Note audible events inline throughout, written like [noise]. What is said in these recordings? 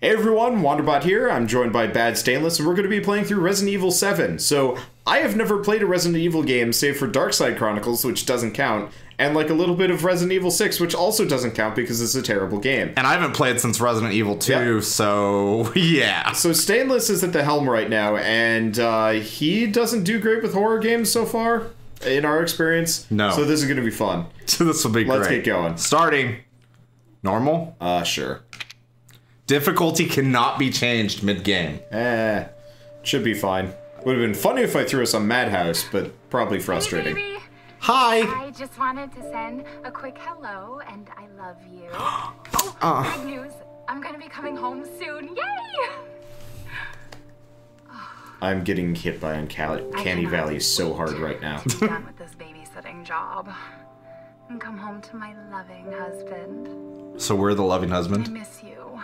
Hey everyone, Wanderbot here. I'm joined by Bad Stainless, and we're going to be playing through Resident Evil 7. So, I have never played a Resident Evil game save for Darkside Chronicles, which doesn't count, and like a little bit of Resident Evil 6, which also doesn't count because it's a terrible game. And I haven't played since Resident Evil 2, Yeah. so [laughs] yeah. So, Stainless is at the helm right now, and uh, he doesn't do great with horror games so far, in our experience. No. So, this is going to be fun. So [laughs] this will be Let's great. get going. Starting. Normal. Uh, sure. Difficulty cannot be changed mid-game. Eh, should be fine. Would have been funny if I threw us a Madhouse, but probably frustrating. Hey. Hi! I just wanted to send a quick hello and I love you. [gasps] oh, good news. I'm gonna be coming home soon. Yay! [sighs] I'm getting hit by Uncanny I Valley so hard right now. done [laughs] with this babysitting job and come home to my loving husband. So we're the loving husband. I husband. miss you.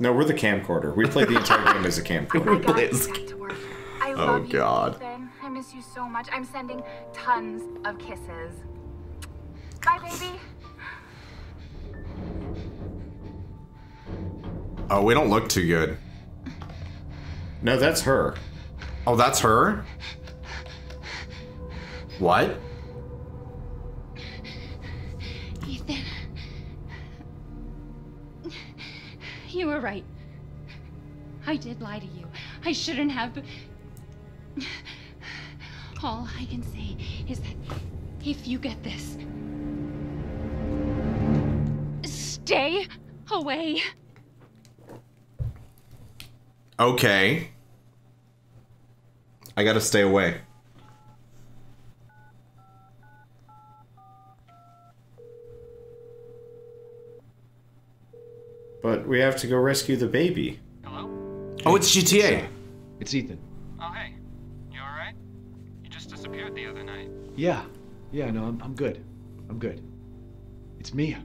No, we're the camcorder. We played the entire game as a camcorder. [laughs] Oh gotta Liz. get back to work. I oh love you, God. Ethan. I miss you so much. I'm sending tons of kisses. Bye, baby. Oh, we don't look too good. No, that's her. Oh, that's her? What? Were right. I did lie to you. I shouldn't have. All I can say is that if you get this, stay away. Okay. I gotta stay away. But we have to go rescue the baby. Hello? Oh, it's GTA. It's Ethan. Oh, hey. You alright? You just disappeared the other night. Yeah. Yeah, no, I'm, I'm good. I'm good. It's Mia.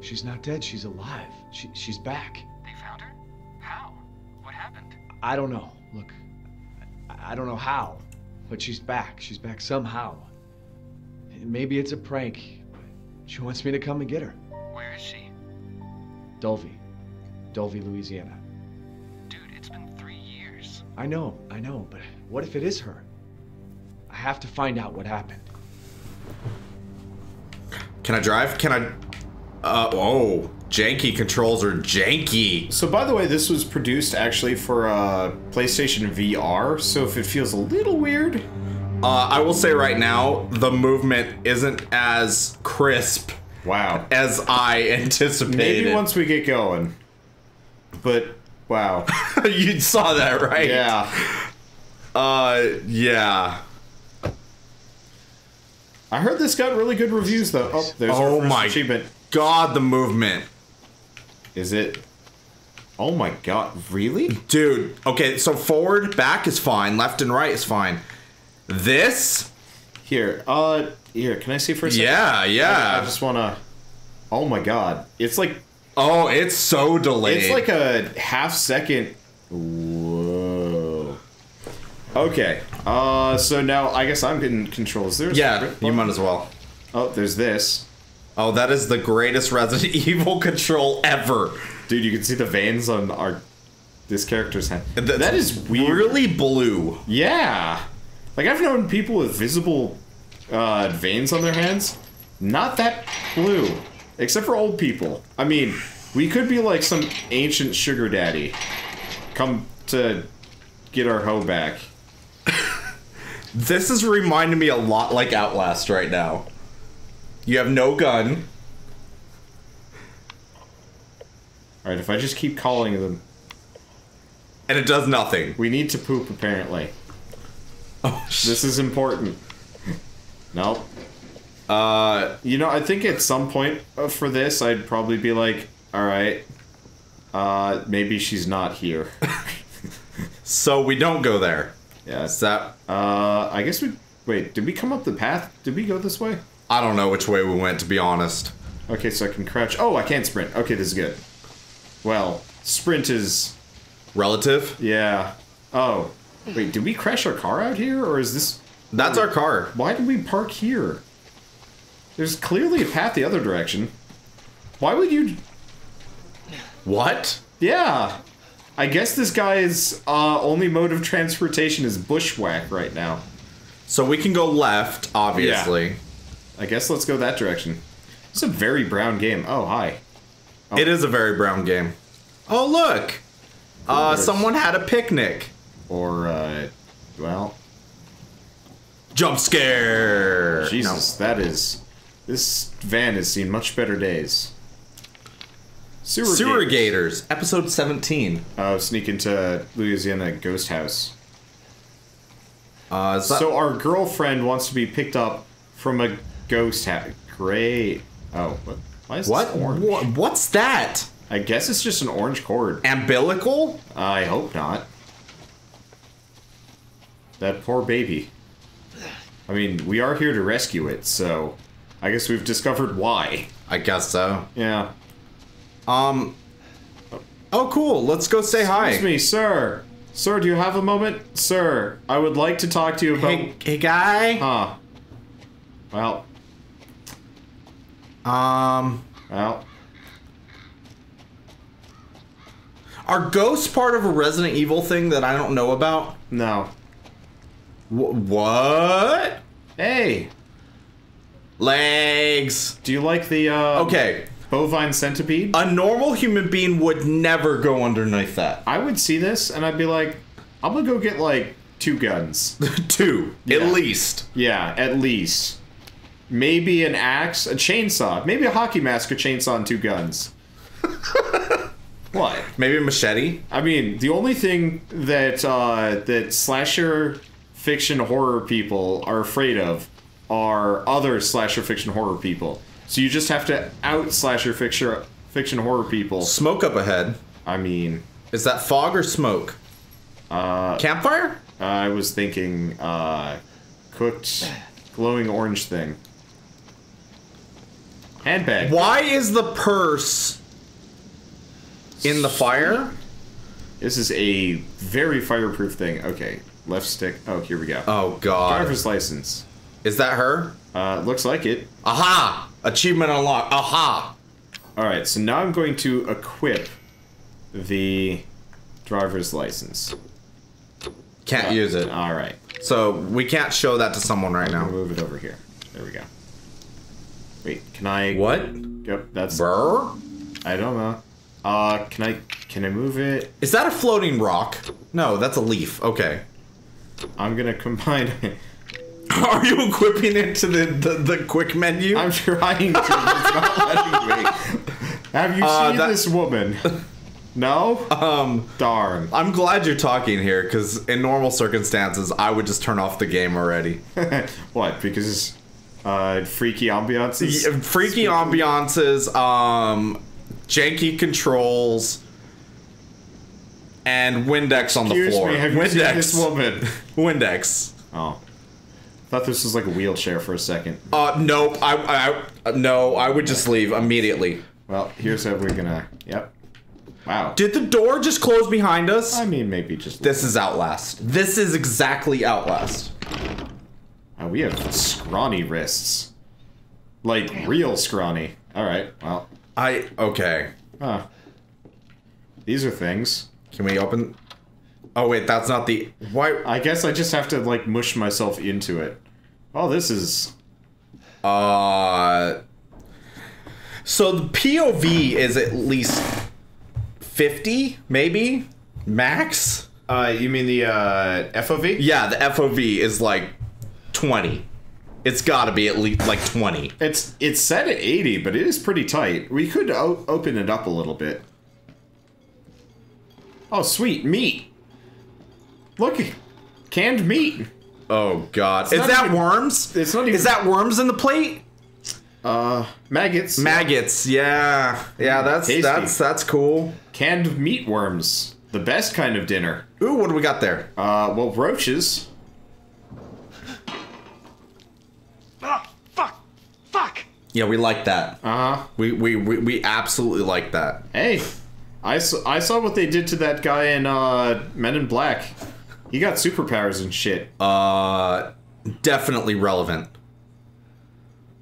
She's not dead. She's alive. She, she's back. They found her? How? What happened? I don't know. Look, I, I don't know how, but she's back. She's back somehow. Maybe it's a prank. She wants me to come and get her. Where is she? Dulvey. Dulvey, Louisiana. Dude, it's been three years. I know, I know, but what if it is her? I have to find out what happened. Can I drive? Can I? Uh, oh, janky controls are janky. So, by the way, this was produced actually for uh, PlayStation VR, so if it feels a little weird, Uh, I will say right now, the movement isn't as crisp wow. as I [laughs] anticipated. Maybe once we get going. But, wow. [laughs] you saw that, right? Yeah. Uh, yeah. I heard this got really good reviews, though. Oh, there's Oh my achievement. God, the movement, Is it? Oh my god, really? dude. Okay, so forward, back is fine. Left and right is fine. This, Here, uh, here, can I see for a second? yeah, yeah. I yeah. just wanna. Oh my god. It's like Oh, it's so delayed. It's like a half second. Whoa. Okay. Uh, so now I guess I'm getting controls. There's yeah. You might as well. Oh, there's this. Oh, that is the greatest Resident [laughs] Evil control ever. Dude, you can see the veins on our this character's hand. That is weird. Really blue. Yeah. Like I've known people with visible uh, veins on their hands. Not that blue. Except for old people. I mean, we could be like some ancient sugar daddy. Come to get our hoe back. [laughs] This is reminding me a lot like Outlast right now. You have no gun. Alright, if I just keep calling them. And it does nothing. We need to poop, apparently. Oh, [laughs] This is important. Nope. Uh, You know, I think at some point uh, for this, I'd probably be like, alright, uh, maybe she's not here. [laughs] so we don't go there. yeah. Is that? Uh, I guess we. Wait, did we come up the path? Did we go this way? I don't know which way we went, to be honest. Okay, so I can crouch. Oh, I can't sprint. Okay, this is good. Well, sprint is. Relative? Yeah. Oh. Wait, did we crash our car out here? Or is this. That's our car. Why did we park here? There's clearly a path the other direction. Why would you. What? Yeah. I guess this guy's uh, only mode of transportation is bushwhack right now. So we can go left, obviously. I guess let's go that direction. It's a very brown game. Oh, hi. It is a very brown game. Oh, look! Uh, someone had a picnic. Or, uh, well, Jump scare! Jesus, that is. This van has seen much better days. Sewer, No. Sewer Gators. Gators, episode 17. Oh, sneak into Louisiana ghost house. Uh, So our girlfriend wants to be picked up from a ghost house. Great. Oh, what? Why is what? orange? Wha- What's that? I guess it's just an orange cord. Umbilical? I hope not. That poor baby. I mean, we are here to rescue it, so I guess we've discovered why. I guess so. Yeah. Um. Oh, cool. Let's go say hi. Excuse me, sir. Sir, do you have a moment? Sir, I would like to talk to you about. Hey, hey, guy. Huh. Well, Um. well. Are ghosts part of a Resident Evil thing that I don't know about? No. Wh- what? Hey, Legs. do you like the uh, Okay. bovine centipede? A normal human being would never go underneath that. I would see this and I'd be like, I'm gonna go get like two guns. [laughs] Two, Yeah. at least. yeah, at least. Maybe an axe, a chainsaw, maybe a hockey mask, a chainsaw, and two guns. [laughs] what? Maybe a machete. I mean, the only thing that uh, that slasher fiction horror people are afraid of are other slasher fiction horror people. So you just have to out slasher fiction fiction horror people. Smoke up ahead. I mean, Is that fog or smoke? Uh, Campfire? I was thinking uh, cooked glowing orange thing. Handbag. Why is the purse in the fire? This is a very fireproof thing. Okay, left stick. Oh, here we go. Oh god. Driver's license. Is that her? Uh, looks like it. Aha! Achievement unlocked. Aha! All right, so now I'm going to equip the driver's license. Can't use it. All right, So we can't show that to someone right now. move it over here. There we go. Wait, can I? What? Yep, that's. Brr? I don't know. Uh, can I? Can I move it? Is that a floating rock? No, that's a leaf. Okay. I'm gonna combine. [laughs] Are you equipping it to the, the, the quick menu? I'm trying to. It's not [laughs] letting me. Have you Uh, seen that- this woman? [laughs] No. um, Darn. I'm glad you're talking here because in normal circumstances, I would just turn off the game already. what? Because uh, freaky ambiances? Yeah, Freaky ambiances, um, janky controls, and Windex on the floor. me. Have you seen Windex. this woman? [laughs] Windex. Oh. I Thought this was like a wheelchair for a second. Uh, nope. I, I, no. I would just leave immediately. Well, here's how we're gonna. Yep. Wow. Did the door just close behind us? I mean, maybe just. This is Outlast. This is exactly Outlast. We have scrawny wrists. Like real scrawny. All right. Well. I okay. Huh. These are things. Can we open? Oh wait, that's not the why. I guess I just have to like mush myself into it. Oh, this is. Uh. So the POV is at least fifty, maybe max. Uh, you mean the uh, FOV? Yeah, the FOV is like twenty. It's got to be at least like twenty. It's it's set at 80, but it is pretty tight. We could o- open it up a little bit. Oh, sweet meat. Look, canned meat. Oh God, is that even- worms? it's not even- Is that worms in the plate? Uh, maggots. Maggots. Yeah, yeah. That's Tasty. that's that's cool. canned meat worms. The best kind of dinner. Ooh, what do we got there? Uh, well, roaches. Oh, fuck! Fuck! Yeah, we like that. Uh huh. We we we, we absolutely like that. Hey, I saw, I saw what they did to that guy in uh, Men in Black. He got superpowers and shit. Uh, definitely relevant.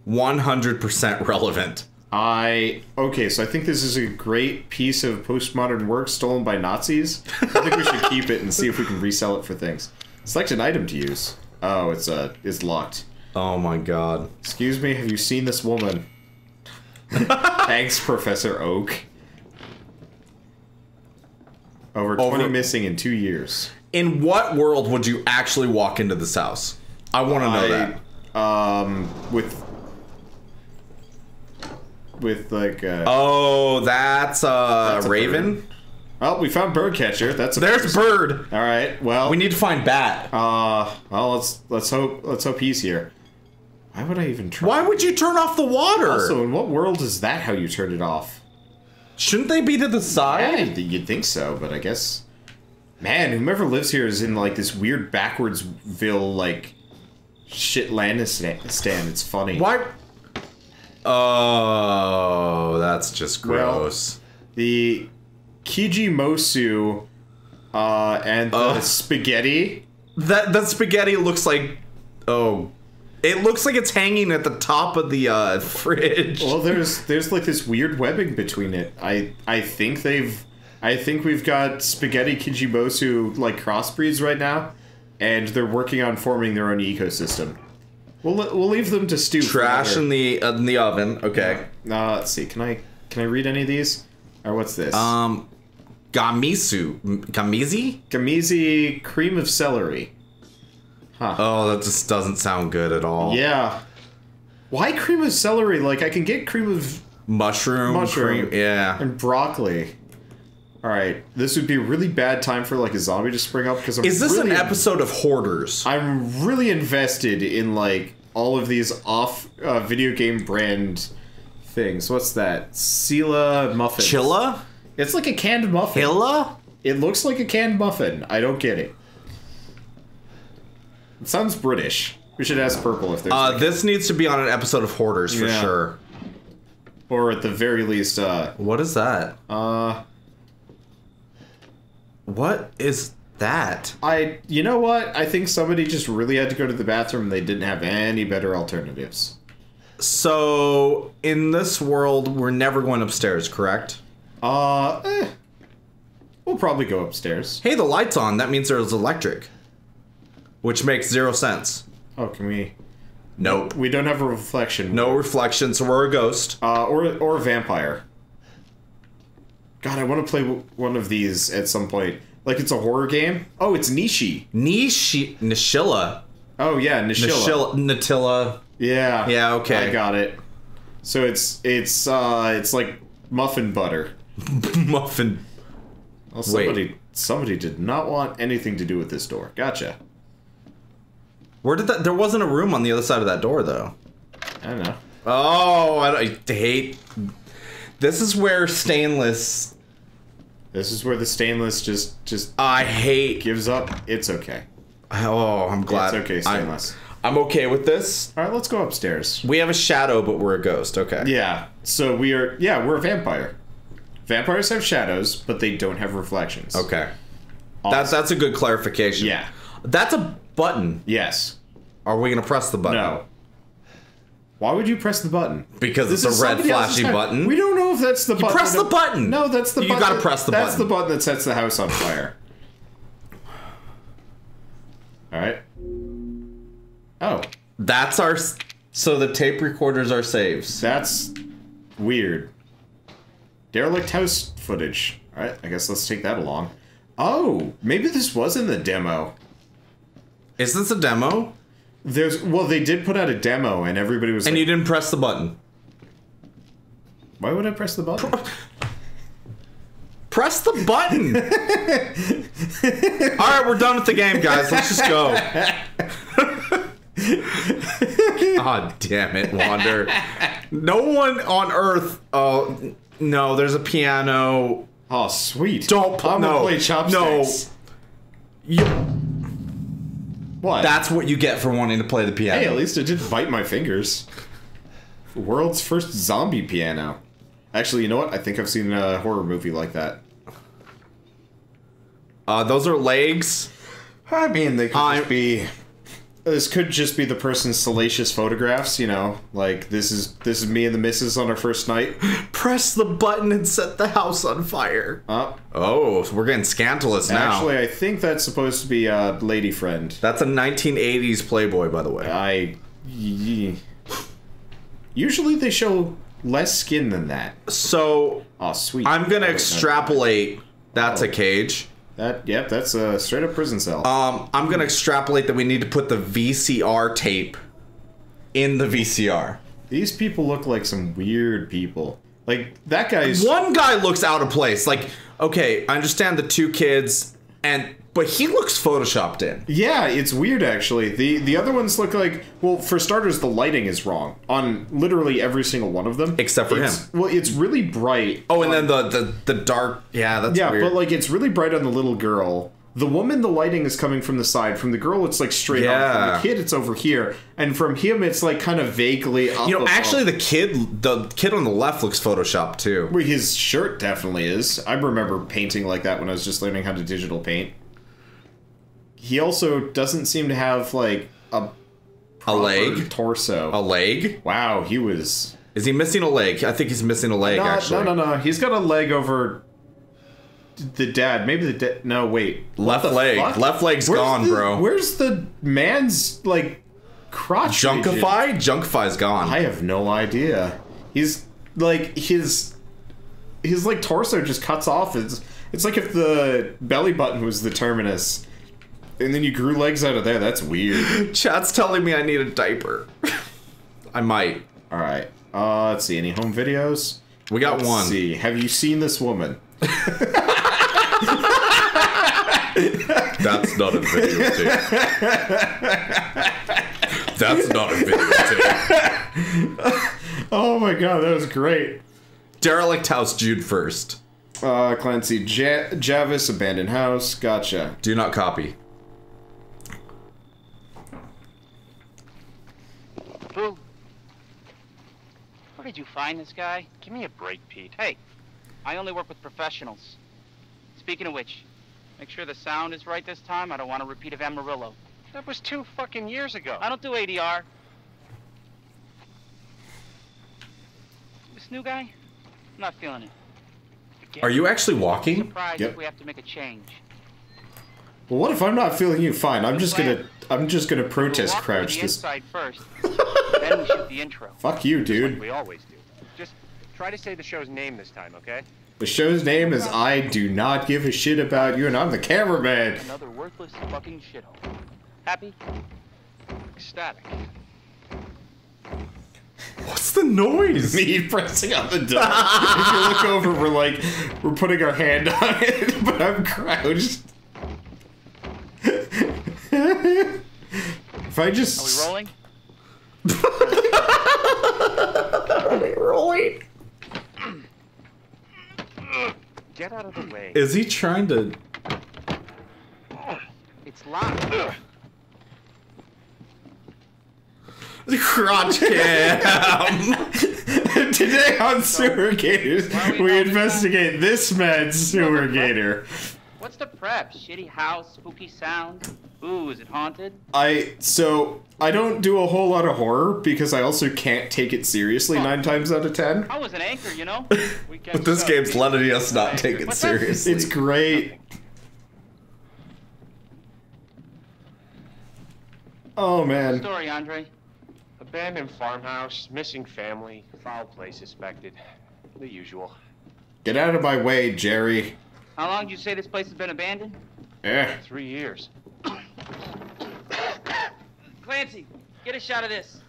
One hundred percent relevant. I okay, so I think this is a great piece of postmodern work stolen by Nazis. I think we should [laughs] keep it and see if we can resell it for things. Select an item to use. Oh, it's uh, it's locked. Oh my god. Excuse me, have you seen this woman? [laughs] Thanks, Professor Oak. Over 20 Over- missing in two years. In what world would you actually walk into this house? I want to know that. Um, with with like uh, Oh, that's uh That's a Raven. oh, we found Birdcatcher. That's a There's. Bird. All right. Well, We need to find Bat. Uh, well, let's let's hope let's hope he's here. Why would I even try? Why would you turn off the water? Also, in what world is that how you turn it off? Shouldn't they be to the Yeah, side? you'd think so, but I guess. Man, whomever lives here is in like this weird backwardsville like shit Landistan. It's funny. Why? Oh, that's just Well- gross. The Kijimosu uh, and the Ugh. spaghetti. that that spaghetti looks like oh, it looks like it's hanging at the top of the uh, fridge. Well, there's there's like this weird webbing between it. I I think they've I think we've got spaghetti Kijimosu like crossbreeds right now, and they're working on forming their own ecosystem. We'll we'll leave them to stew. Trash in the uh, in the oven. Okay. Uh, let's see. Can I can I read any of these? Or what's this? Um, gamisu, gamizi. Gamizi cream of celery. Oh, that just doesn't sound good at all. Yeah. Why cream of celery? Like I can get cream of Mushroom. Mushroom. cream- Yeah. and broccoli. All right, this would be a really bad time for like a zombie to spring up because I'm Is this really an episode of Hoarders? I'm really invested in like all of these off uh, video game brand things. What's that? Sela muffin. Chilla? It's like a canned muffin. Hilla? It looks like a canned muffin. I don't get it. It sounds British. We should ask Purple if there's Uh, like- this needs to be on an episode of Hoarders for Yeah. sure. or at the very least, uh, What is that? uh, What is that? I. You know what? I think somebody just really had to go to the bathroom. and They didn't have any better alternatives. So, in this world, we're never going upstairs, correct? Uh, eh. We'll probably go upstairs. Hey, the light's on. That means there's electric. Which makes zero sense. Oh, can we? Nope. We don't have a reflection. No reflection, so we're a ghost. Uh, or or a vampire. God, I want to play one of these at some point. Like it's a horror game. Oh, it's Nishi. Nishi Nishilla. Oh yeah, Nishilla. Nishilla Natilla. Yeah. Yeah, okay. I got it. So it's it's uh it's like muffin butter. [laughs] Muffin. Well, somebody somebody did not want anything to do with this door. Gotcha. Where did that there wasn't a room on the other side of that door though. I don't know. Oh, I, I hate This is where stainless This is where the stainless just just I hate gives up. It's okay. Oh, I'm glad. It's okay, stainless. I'm okay with this. All right, let's go upstairs. We have a shadow, but we're a ghost. Okay. Yeah. So we are. Yeah, we're a vampire. Vampires have shadows, but they don't have reflections. Okay. That's that's a good clarification. Yeah. That's a button. Yes. Are we gonna press the button? No. Why would you press the button? Because This it's a red flashy button. We don't know if that's the button. press the button. No, that's the You button. gotta press the That's button. the button that sets the house on fire. All right. Oh, That's our. So the tape recorders are saves. that's weird. Derelict house footage. All right, I guess let's take that along. Oh, maybe this was in the demo. Is this a demo? There's well, they did put out a demo, and everybody was And like, you didn't press the button. "Why would I press the button?" Press the button. [laughs] All right, we're done with the game, guys. Let's just go. [laughs] oh damn it, Wander. No one on Earth. Oh no, there's a piano. oh, sweet! Don't pl- no, play chopsticks. You, What? that's what you get for wanting to play the piano. Hey, at least it didn't bite my fingers. World's first zombie piano. Actually, you know what? I think I've seen a horror movie like that. Uh, those are legs. I mean, they could be this could just be the person's salacious photographs. You know, like this is this is me and the missus on our first night. [laughs] Press the button and set the house on fire. Uh, Oh, so we're getting scandalous now. actually, I think that's supposed to be a lady friend. That's a 1980s Playboy, by the way. I. Usually they show less skin than that. So Oh, sweet. I'm Oh, gonna extrapolate that's a cage. That yep, that's a straight up prison cell. Um, I'm gonna extrapolate that we need to put the VCR tape in the VCR. These people look like some weird people. Like that guy's One guy looks out of place. Like, okay, I understand the two kids, and but he looks photoshopped in. Yeah, it's weird actually. The the other ones look like well, for starters, the lighting is wrong on literally every single one of them. Except for It's- him. Well, it's really bright. Oh, and on- then the the, the dark. Yeah, that's Yeah, weird. but like it's really bright on the little girl. The woman, the lighting is coming from the side. From the girl, it's like straight on. From Yeah. the kid, it's over here, and from him, it's like kind of vaguely. Up you know, actually, the kid, the kid on the left looks photoshopped too. Well, his shirt definitely is. I remember painting like that when I was just learning how to digital paint. He also doesn't seem to have like a A leg, torso. a leg. Wow, he was Is he missing a leg? I think he's missing a leg. no, actually, no, no, no. He's got a leg over the dad. Maybe the dad. No, wait. Left leg. fuck? Left leg's Where's gone, the- bro. Where's the man's like crotch? region? Junkify. Junkify's gone. I have no idea. He's like his his like torso just cuts off. It's it's like if the belly button was the terminus, and then you grew legs out of there. That's weird. [laughs] Chat's telling me I need a diaper. [laughs] I might. All right. Uh, let's see. Any home videos? We got Let's one. see. Have you seen this woman? [laughs] That's not a videotape. That's not a videotape. Oh my god, that was great. Derelict House Jude first. Uh, Clancy ja- Jarvis, abandoned house. Gotcha. Do not copy. Boo. Where did you find this guy? Give me a break, Pete. Hey, I only work with professionals. Speaking of which, make sure the sound is right this time. I don't want a repeat of Amarillo. That was two fucking years ago. I don't do ADR. This new guy? I'm not feeling it. Are you actually walking? Surprised Yep. if we have to make a change. Well, what if I'm not feeling you? Fine. I'm just gonna. I'm just gonna We'll protest crouch the this. inside first. Then we shoot the intro. [laughs] Fuck you, dude. We always do. Just try to say the show's name this time, okay? The show's name is I Do Not Give a Shit About You, and I'm the cameraman. Another worthless fucking shithole. Happy? Ecstatic. What's the noise? Me pressing on the door. if you look over, we're like, we're putting our hand on it, [laughs] but I'm crouched. [laughs] if I just. Are we rolling? Rolling. Get out of the way. Is he trying to? Oh, it's locked. Crotch cam. Today on Sewer Gators, we investigate this man's sewer gator. What's the prep? Shitty house, spooky sound. Ooh, is it haunted? I so I don't do a whole lot of horror because I also can't take it seriously nine times out of ten. I was an anchor, you know. [laughs] But this game's letting us not take it What's that? seriously. It's great. Oh man. Story, Andre. Abandoned farmhouse, missing family, foul play suspected. The usual. Get out of my way, Jerry. How long did you say this place has been abandoned? Yeah. Three years. [coughs] Clancy, get a shot of this.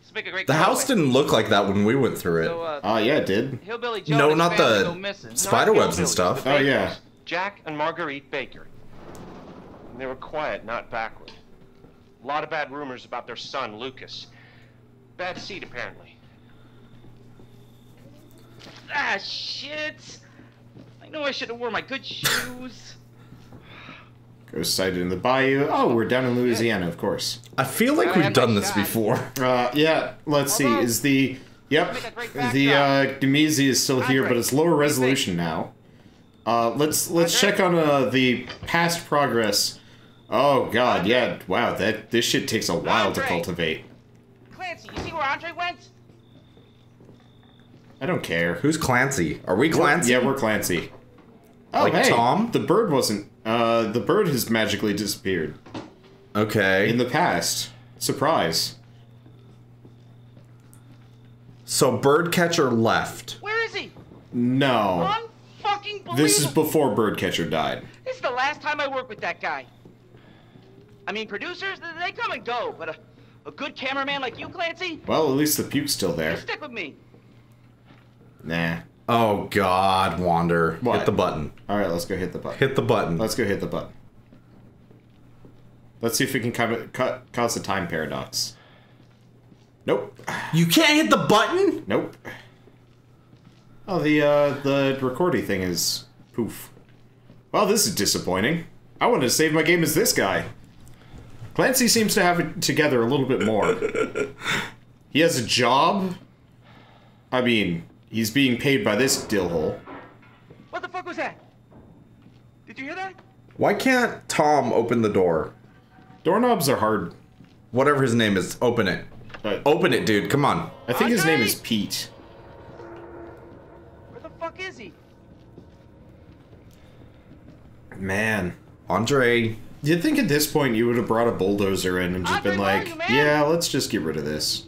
Let's make a great the house getaway. didn't look like that when we went through it. So, uh, Oh yeah, it did. Hillbilly Joe No, not the go missing. webs and stuff. Oh, yeah. Jack and Marguerite Baker. And they were quiet, not backward. A lot of bad rumors about their son, Lucas. Bad seed, apparently. Ah, shit. I know I should have worn my good shoes. [sighs] Ghost sighted in the bayou. Oh, we're down in Louisiana, of course. I feel like I we've done this shot. before. [laughs] Uh, yeah. Let's see. Is the yep Make a great the backdrop. uh, Gemizi is still here, but it's lower resolution now. Uh, let's let's check on uh, the past progress Oh god, yeah. Wow, that this shit takes a while to cultivate. Clancy, you see where Andre went? I don't care. Who's Clancy? Are we Clancy? Yeah, we're Clancy. Oh, Like hey, Tom? The bird wasn't. Uh, the bird has magically disappeared Okay. in the past. Surprise. so Birdcatcher left. Where is he? No. Unfucking believable. This is before Birdcatcher died. This is the last time I work with that guy. I mean, producers, they come and go, but a, a good cameraman like you, Clancy, Well, at least the puke's still you there. stick with me. Nah. Oh God, Wander. What? Hit the button. All right, let's go hit the button. Hit the button. Let's go hit the button. Let's see if we can co- co- cause a time paradox. Nope. You can't hit the button? Nope. Oh, the uh, the recording thing is poof. Well, this is disappointing. I wanted to save my game as this guy. Clancy seems to have it together a little bit more. [laughs] he has a job. I mean, he's being paid by this dillhole. What the fuck was that? Did you hear that? Why can't Tom open the door? Doorknobs are hard. Whatever his name is, open it. Uh, Open it, dude. Come on. I think his name is Pete. Where the fuck is he? Man. Andre. You'd think at this point you would have brought a bulldozer in and just Andre, been like, you, yeah, let's just get rid of this.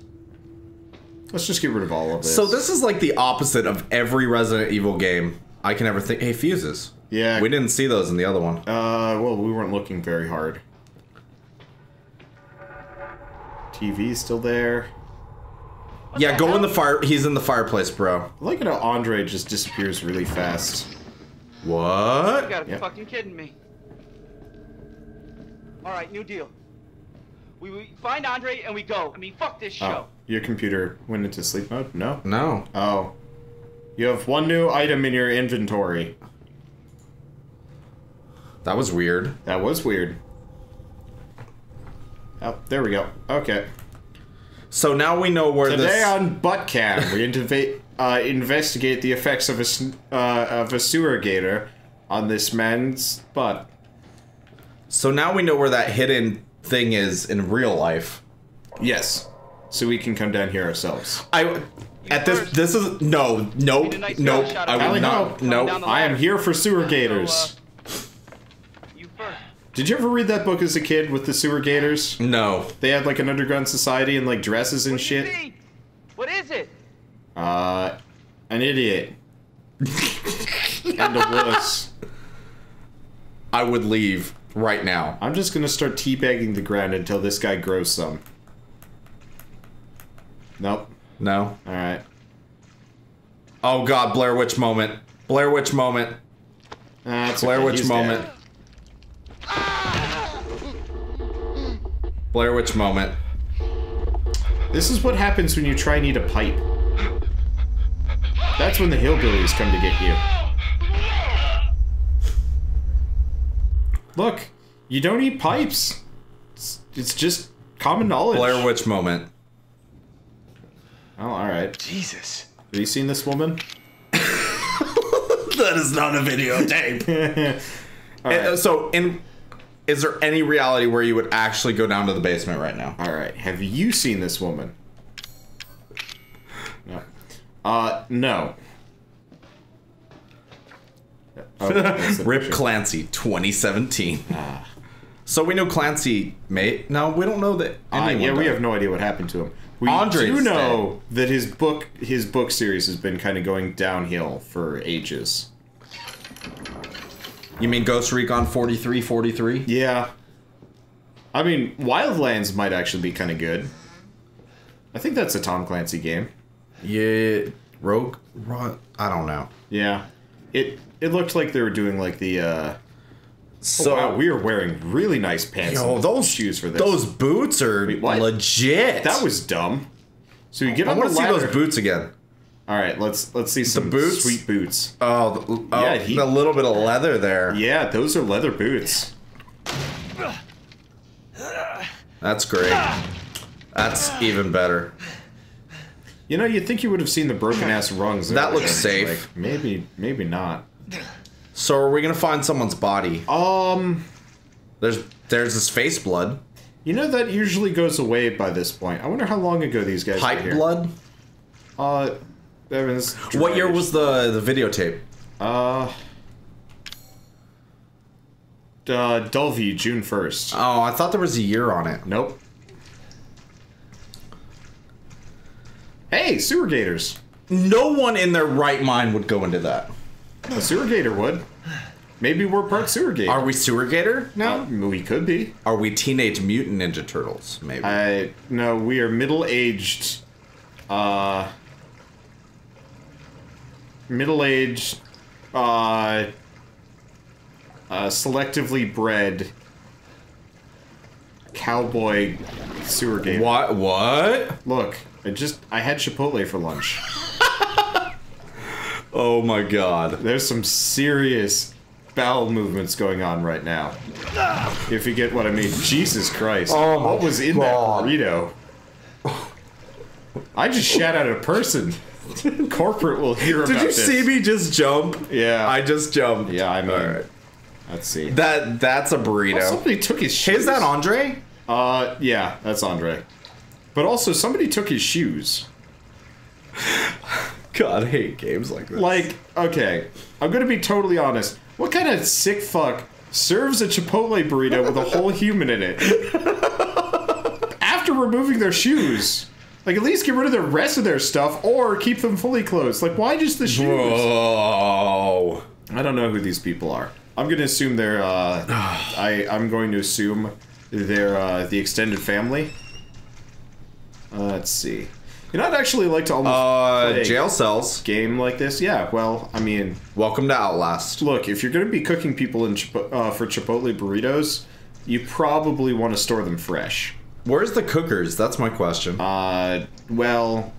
Let's just get rid of all of this. So this is like the opposite of every Resident Evil game I can ever think. Hey, fuses. Yeah. We didn't see those in the other one. Uh, well, we weren't looking very hard. TV's still there. yeah, the go in the fire. He's in the fireplace, bro. I like how Andre just disappears really fast. What? You gotta be Yep. fucking kidding me. All right, new deal. We, we find Andre and we go. I mean, fuck this Oh, show. Your computer went into sleep mode? No? No. Oh. You have one new item in your inventory. That was weird. That was weird. Oh, there we go. Okay. So now we know where Today this. on Buttcam, we uh, investigate the effects of a uh, of a sewer gator on this man's butt. So now we know where that hidden thing is in real life. Yes, so we can come down here ourselves. I. At this, this is no, nope, Need nice nope. I of would Allie, not. no. Nope. the I am here for sewer So, gators. uh, you first. Did you ever read that book as a kid with the sewer gators? No. They had like an underground society and like dresses and What shit. What is it? Uh, an idiot. and a wuss. [laughs] I would leave right now. I'm just gonna start teabagging the ground until this guy grows some. Nope. No. Alright. Oh God, Blair Witch moment. Blair Witch moment. That's Blair okay, Witch he's moment. dead. Blair Witch moment. This is what happens when you try and eat a pipe. That's when the hillbillies come to get you. Look, you don't eat pipes. It's, it's just common knowledge. Blair Witch moment. Oh, alright. Jesus. Have you seen this woman? [laughs] That is not a videotape. [laughs] Uh, so, in is there any reality where you would actually go down to the basement right now? Alright. Have you seen this woman? No. Uh, no. Oh, [laughs] Rip. Clancy, 2017. Ah. So we know Clancy, mate. Now we don't know that. Uh, anyone yeah, we have no idea what happened to him. We Andre's do know that his book his book series has been kind of going downhill for ages. You mean Ghost Recon 4343? Yeah. I mean, Wildlands might actually be kind of good. I think that's a Tom Clancy game. Yeah. Rogue? Ro- I don't know. Yeah. It it looked like they were doing like the uh So, wow, we are wearing really nice pants yo, those shoes for this. Those boots are Wait, legit. that was dumb. So you get I on want the to see ladder. those boots again. All right, let's let's see some boots? sweet boots. Oh, the, oh Yeah, he- a little bit of leather there. Yeah, those are leather boots. That's great. That's even better. You know, you'd think you would have seen the broken ass rungs. That looks safe. Like, maybe, maybe not. So are we gonna find someone's body? Um, There's there's this face blood. You know that usually goes away by this point. I wonder how long ago these guys Pipe blood. Uh, Evans. What year was the the videotape? Uh. Uh, Dulvey, June 1st. Oh, I thought there was a year on it. Nope. Hey, sewer gators. No one in their right mind would go into that. A sewer gator would. Maybe we're part sewer gator. Are we sewer gator now? Uh, we could be. Are we teenage mutant ninja turtles? Maybe. I no, we are middle-aged. Uh. Middle-aged. Uh. Uh, selectively bred. Cowboy sewer gator. what? What? Look, I just I had Chipotle for lunch. Oh my god. There's some serious bowel movements going on right now. If you get what I mean. Jesus Christ. Oh what was in God. that burrito? I just shat at a person. [laughs] Corporate will hear Did about this. Did you see me just jump? Yeah. I just jumped. Yeah, I mean. Alright. Let's see. That that's a Oh, burrito. somebody took his shoes. Is that Andre? Uh, yeah, that's Andre. But also, somebody took his shoes. [laughs] God, I hate games like this. Like, okay, I'm gonna be totally honest. What kind of sick fuck serves a Chipotle burrito with a whole human in it? After removing their shoes. Like, at least get rid of the rest of their stuff or keep them fully closed. Like, why just the shoes? Whoa. I don't know who these people are. I'm gonna assume they're, uh, I, I'm going to assume they're, uh, the extended family. Uh, let's see. You know, I'd actually like to almost Uh, play jail cells. a game like this. Yeah, well, I mean, Welcome to Outlast. look, if you're going to be cooking people in Chipo- uh, for Chipotle burritos, you probably want to store them fresh. Where's the cookers? That's my question. Uh, well,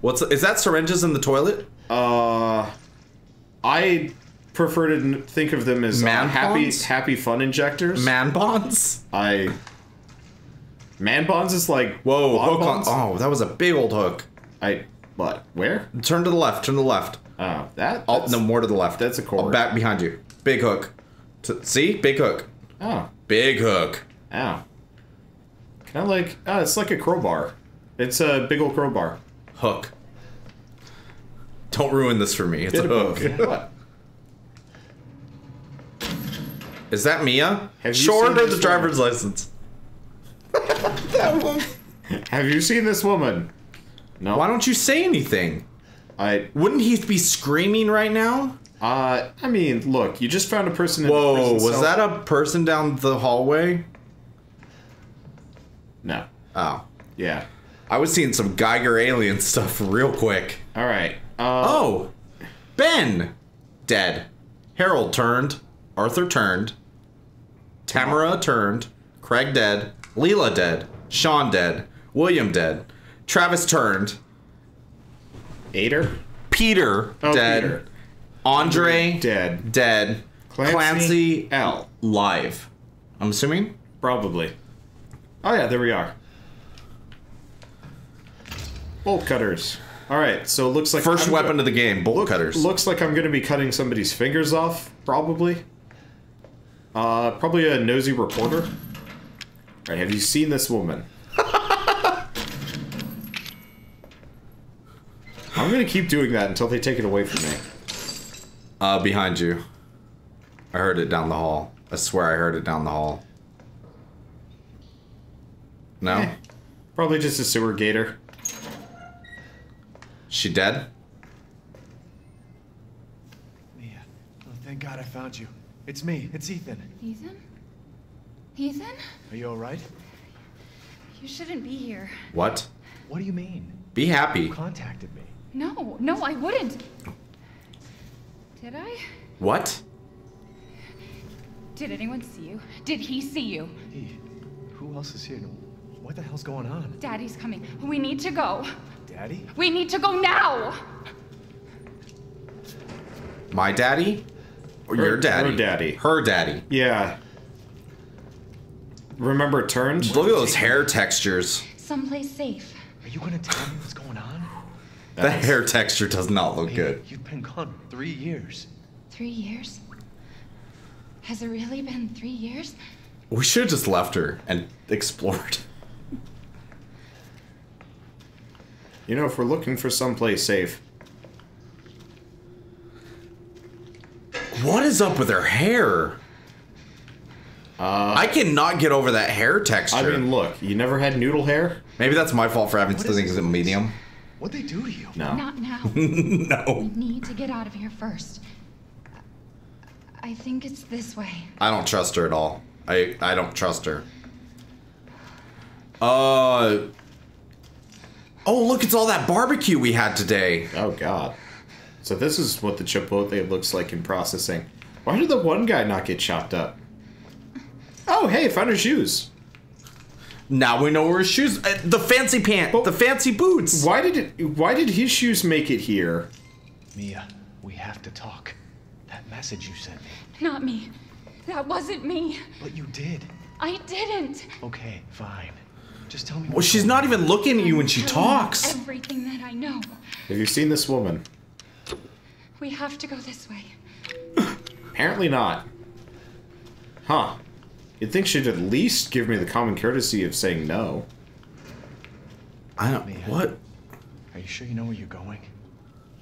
What's is that syringes in the toilet? uh, I prefer to n- think of them as uh, Man happy, happy fun injectors. Man bonds? I man bonds is like Whoa, hook on. Oh, that was a big old hook. I what? Where? Turn to the left. Turn to the left. Oh, that. Oh, no, more to the left. that's a cord. Oh, back behind you. Big hook. T- see? Big hook. Oh, Big hook. ow. Kind of like oh, it's like a crowbar. It's a big old crowbar. Hook. Don't ruin this for me. It's Bit a hook. what? Is that Mia? Have you Short or the driver's license? [laughs] that. Have you seen this woman? No. Why don't you say anything? I Wouldn't he be screaming right now? uh I mean, look, you just found a person in Whoa, was cell- that a person down the hallway? No. Oh. Yeah. I was seeing some Giger alien stuff real quick. All right. Uh, Oh! Ben! Dead. Harold turned. Arthur turned. Tamara turned. Craig dead. Leela dead. Sean dead. William dead. Travis turned. Ader? Peter Oh, dead. Peter. Andre Dead. dead. Clancy, L. live. I'm assuming. Probably. Oh yeah, there we are. Bolt cutters. All right, so it looks like 1st I'm weapon go- of the game, bolt look- cutters. Looks like I'm going to be cutting somebody's fingers off, probably. Uh, probably a nosy reporter. All right, have you seen this woman? [laughs] I'm going to keep doing that until they take it away from me. Uh, behind you. I heard it down the hall. I swear I heard it down the hall. No? Eh. Probably just a sewer gator. She dead? Mia, oh, thank God I found you. It's me. It's Ethan. Ethan? Ethan? Are you all right? You shouldn't be here. What? What do you mean? Be happy. You contacted me. No, no, I wouldn't. Did I? What? Did anyone see you? Did he see you? Hey, who else is here? What the hell's going on? Daddy's coming. We need to go. Daddy? We need to go now! My daddy? Or Her- your daddy? her daddy. Her daddy. Yeah. Remember turned? Look at those hair textures. Someplace safe. Are you gonna tell me what's going on? The hair texture does not look Mia, good. You've been gone three years. Three years? Has it really been three years? We should have just left her and explored. You know, if we're looking for someplace safe, What is up with her hair? Uh, I cannot get over that hair texture. I mean, look, you never had noodle hair? Maybe that's my fault for having What to is think this it's a medium. What'd they do to you? No. Not now. [laughs] no. We need to get out of here first. I think it's this way. I don't trust her at all. I I don't trust her. Uh. Oh, look! It's all that barbecue we had today. Oh god. So this is what the chipotle looks like in processing. Why did the one guy not get chopped up? Oh, hey, found her shoes. Now we know where his shoes. Uh, the fancy pant. the fancy boots. Why did it? Why did his shoes make it here? Mia, we have to talk. That message you sent me. Not me. That wasn't me. But you did. I didn't. Okay, fine. Just tell me. Well, she's not even looking at you when she talks. Everything that I know. Have you seen this woman? We have to go this way. Apparently not. Huh. You'd think she'd at least give me the common courtesy of saying no. I don't. Mia. What? Are you sure you know where you're going?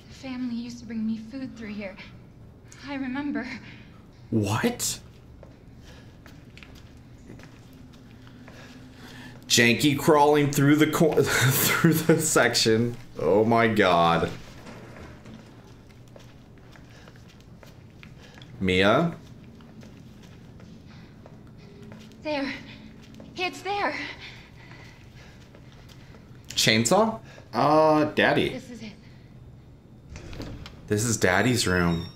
The Family used to bring me food through here. I remember. What? Janky crawling through the cor- [laughs] through the section. Oh my god. Mia? There. It's there. Chainsaw? Uh, daddy. This is it. This is Daddy's room.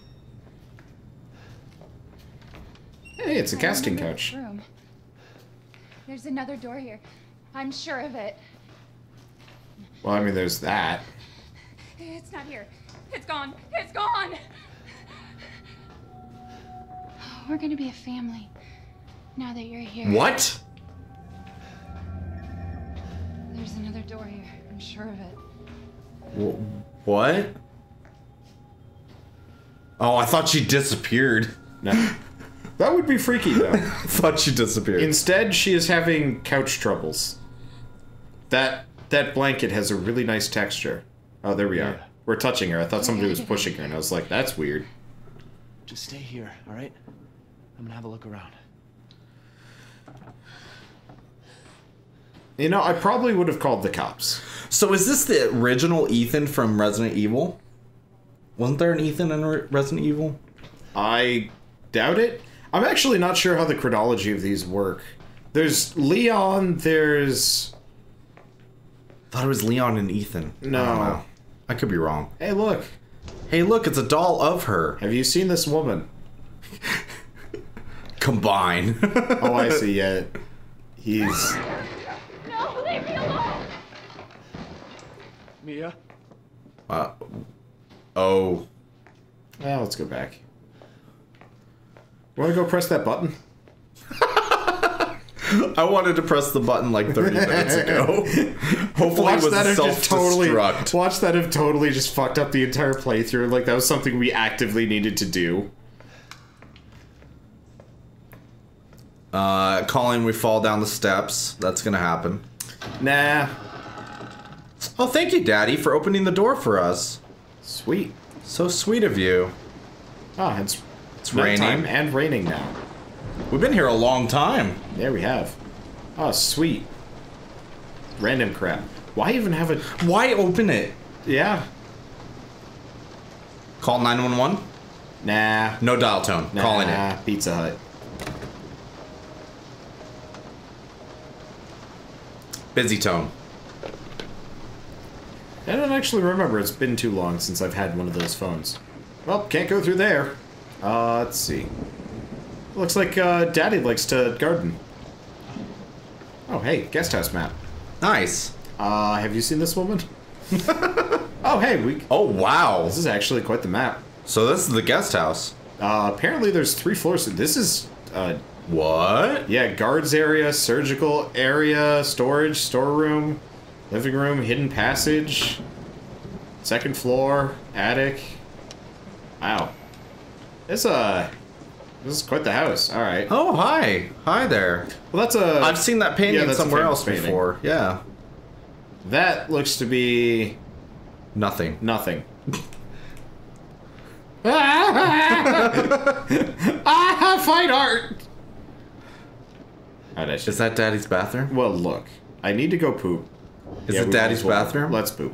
Hey, it's a I casting couch. Room. There's another door here. I'm sure of it. Well, I mean, there's that. It's not here. It's gone. It's gone. We're gonna be a family. Now that you're here. What? There's another door here. I'm sure of it. Wh- What? Oh, I thought she disappeared. No. [laughs] that would be freaky, though. [laughs] I thought she disappeared. Instead, she is having couch troubles. That that blanket has a really nice texture. Oh, there we are. We're touching her. I thought somebody was pushing her, and I was like, "That's weird." Just stay here, all right? I'm gonna have a look around. You know, I probably would have called the cops. So is this the original Ethan from Resident Evil? Wasn't there an Ethan in Re- Resident Evil? I doubt it. I'm actually not sure how the chronology of these work. There's Leon. There's thought it was Leon and Ethan. No. I. I could be wrong. hey, look. Hey, look, it's a doll of her. Have you seen this woman? [laughs] Combine. Oh, I see. [laughs] Yeah, he's. No, leave me alone. Mia? uh, oh. Well, let's go back. Want to go press that button? [laughs] I wanted to press the button like 30 [laughs] minutes ago. Hopefully Watch it was have totally. Watch that have totally just fucked up the entire playthrough. Like that was something we actively needed to do. Uh, Colin, we fall down the steps. That's gonna happen. Nah. Oh, thank you, Daddy, for opening the door for us. Sweet. So sweet of you. Ah, it's It's raining. and raining now. We've been here a long time. There we have. Oh, sweet. Random crap. Why even have a? Why open it? Yeah. Call 911? Nah. No dial tone. Nah. Calling it. Pizza Hut. Busy tone. I don't actually remember. It's been too long since I've had one of those phones. Well, can't go through there. Uh, let's see. Looks like uh, Daddy likes to garden. Oh, hey, guest house map. Nice. Uh, have you seen this woman? [laughs] oh, hey, we. Oh, wow. This is actually quite the map. So this is the guest house. Uh, apparently there's three floors. This is, uh, What? yeah, guards area, surgical area, storage, storeroom, living room, hidden passage, second floor, attic. Wow. It's a, This is quite the house. All right. Oh, hi. Hi there. Well, that's a. I've seen that painting yeah, somewhere else painting. before. Yeah. That looks to be Nothing. nothing. [laughs] [laughs] ah, fine art. I Is that Daddy's bathroom? Well, look. I need to go poop. Is Yeah, it Daddy's might as well. bathroom? Let's poop.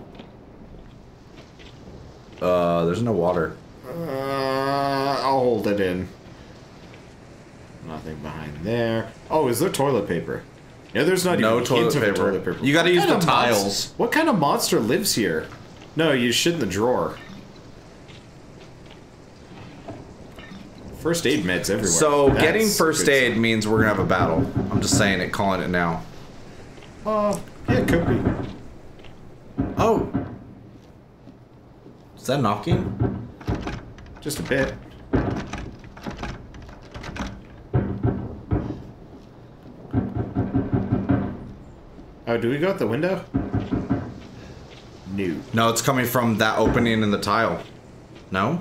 Uh, there's no water. Uh, I'll hold it in. Nothing behind there. Oh, is there toilet paper? Yeah, there's not No even toilet hint of paper. toilet paper. You gotta What use the tiles. what kind of monster lives here? No, you shit in the drawer. First aid meds everywhere. So That's getting first aid sign. means we're gonna have a battle. I'm just saying it, calling it now. Oh, yeah, it could be. Oh. Is that knocking? Just a bit. Oh, do we go out the window? No. No, it's coming from that opening in the tile. No?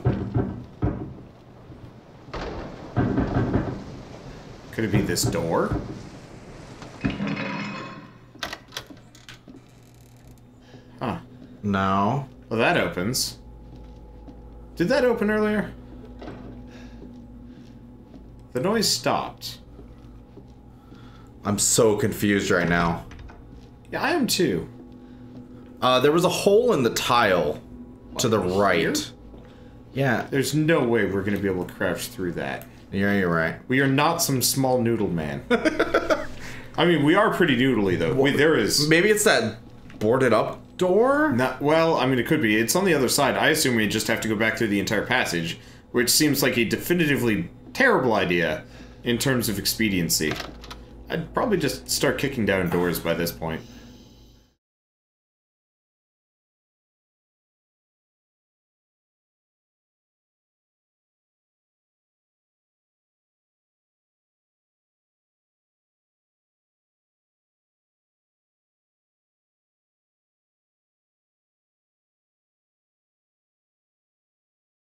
Could it be this door? No. Well, that opens. Did that open earlier? The noise stopped. I'm so confused right now. Yeah, I am too. Uh, there was a hole in the tile to the right. here? Yeah, There's no way we're going to be able to crouch through that. yeah, you're right. We are not some small noodle man. [laughs] I mean, we are pretty noodly though. We, there is Maybe it's that boarded up door? not well. I mean, it could be. It's on the other side. I assume we just have to go back through the entire passage, which seems like a definitively terrible idea in terms of expediency. I'd probably just start kicking down doors by this point.